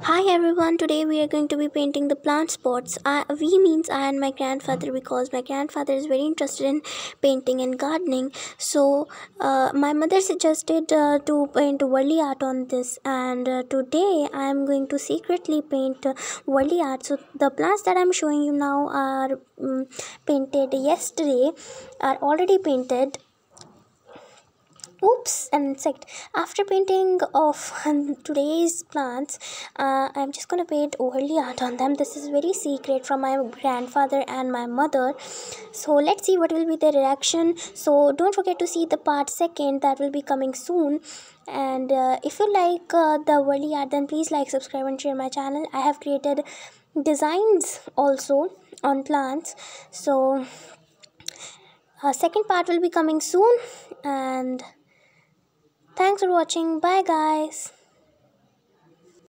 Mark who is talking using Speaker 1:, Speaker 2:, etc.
Speaker 1: Hi everyone, today we are going to be painting the plant spots. I, we means I and my grandfather because my grandfather is very interested in painting and gardening. So uh, my mother suggested uh, to paint Warli art on this and uh, today I am going to secretly paint uh, art. So the plants that I am showing you now are um, painted yesterday, are already painted oops. An insect after painting of today's plants uh, i'm just gonna paint Warli art on them. This is very secret from my grandfather and my mother. So let's see what will be their reaction. So don't forget to see the part second that will be coming soon. And uh, if you like uh, the Warli art then please like subscribe and share my channel. I have created designs also on plants. So uh, second part will be coming soon. And Thanks for watching. Bye guys.